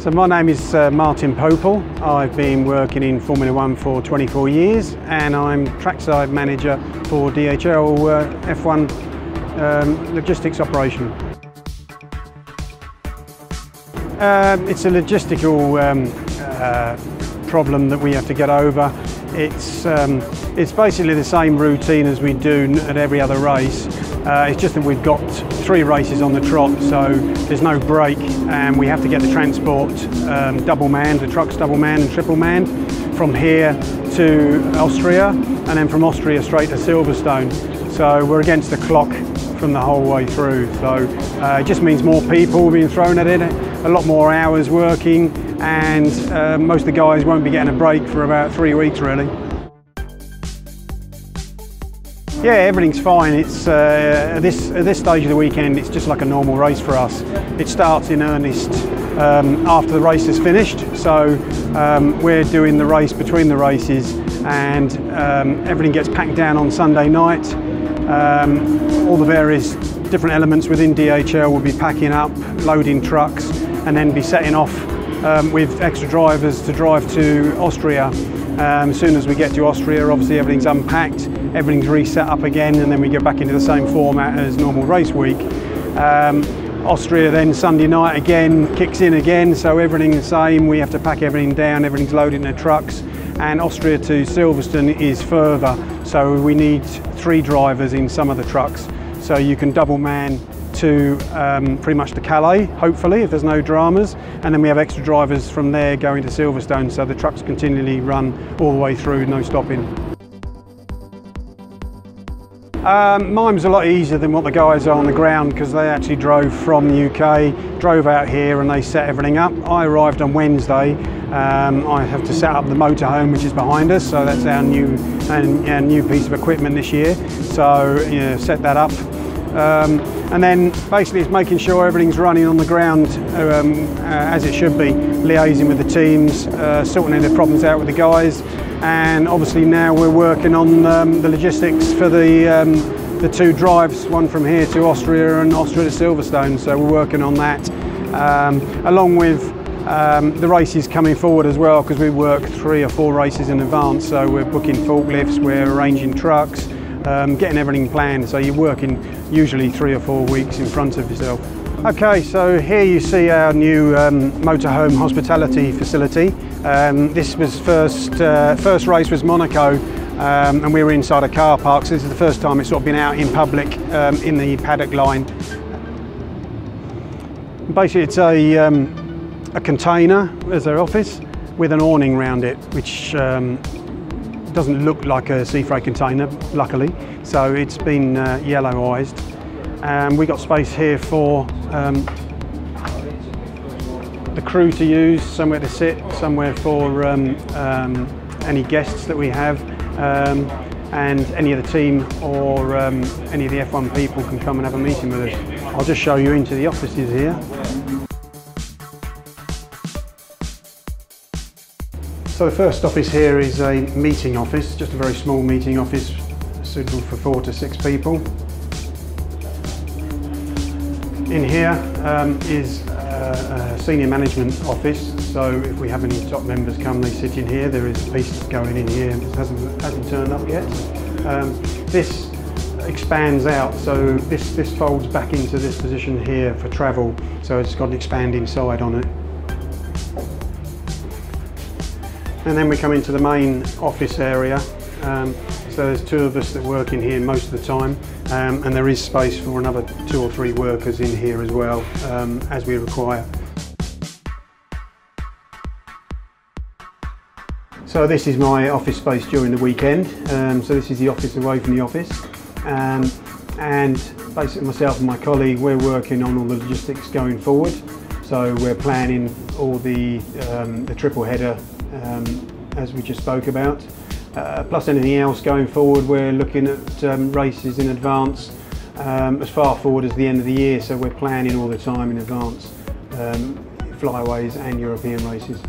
So my name is uh, Martin Pople. I've been working in Formula One for 24 years and I'm trackside manager for DHL uh, F1 um, logistics operation. Um, it's a logistical um, uh, problem that we have to get over. It's, um, it's basically the same routine as we do at every other race. Uh, it's just that we've got three races on the trot, so there's no break, and we have to get the transport um, double manned, the trucks double manned and triple manned, from here to Austria, and then from Austria straight to Silverstone. So we're against the clock from the whole way through. So uh, it just means more people being thrown at it, a lot more hours working, and uh, most of the guys won't be getting a break for about three weeks really. Yeah, everything's fine. It's uh, at this at this stage of the weekend. It's just like a normal race for us. It starts in earnest um, after the race is finished. So um, we're doing the race between the races, and um, everything gets packed down on Sunday night. Um, all the various different elements within DHL will be packing up, loading trucks, and then be setting off um, with extra drivers to drive to Austria. Um, as soon as we get to Austria, obviously everything's unpacked, everything's reset up again, and then we go back into the same format as normal race week. Um, Austria then Sunday night again kicks in again, so everything's the same. We have to pack everything down, everything's loaded in the trucks, and Austria to Silverstone is further, so we need three drivers in some of the trucks. So you can double man to um, pretty much to Calais, hopefully, if there's no dramas. And then we have extra drivers from there going to Silverstone, so the trucks continually run all the way through, no stopping. Um, mine was a lot easier than what the guys are on the ground because they actually drove from the UK, drove out here and they set everything up. I arrived on Wednesday. Um, I have to set up the motorhome which is behind us, so that's our new, our new piece of equipment this year. So you know, set that up. Um, and then basically it's making sure everything's running on the ground um, uh, as it should be, liaising with the teams, uh, sorting any problems out with the guys, and obviously now we're working on um, the logistics for the um, the two drives, one from here to Austria and Austria to Silverstone. So we're working on that, um, along with um, the races coming forward as well, because we work three or four races in advance. So we're booking forklifts, we're arranging trucks, um, getting everything planned. So you're working usually three or four weeks in front of yourself. Okay, so here you see our new um, motorhome hospitality facility. Um, this was first, uh, first race was Monaco um, and we were inside a car park. So this is the first time it's sort of been out in public um, in the paddock line. Basically it's a, um, a container as our office with an awning around it, which um, doesn't look like a sea freight container, luckily. So it's been uh, yellowized. And we got space here for um, the crew to use, somewhere to sit, somewhere for um, um, any guests that we have, um, and any of the team or um, any of the F1 people can come and have a meeting with us. I'll just show you into the offices here. So the first office here is a meeting office, just a very small meeting office suitable for four to six people. In here um, is a, a senior management office, so if we have any top members come, they sit in here. There is a piece going in here, it hasn't, hasn't turned up yet. Um, this expands out, so this, this folds back into this position here for travel, so it's got an expanding side on it. And then we come into the main office area. Um, so there's two of us that work in here most of the time, um, and there is space for another two or three workers in here as well, um, as we require. So this is my office space during the weekend. Um, so this is the office away from the office. Um, and basically myself and my colleague, we're working on all the logistics going forward. So we're planning all the, um, the triple header um, as we just spoke about. Uh, plus anything else going forward, we're looking at um, races in advance um, as far forward as the end of the year, so we're planning all the time in advance, um, flyaways and European races.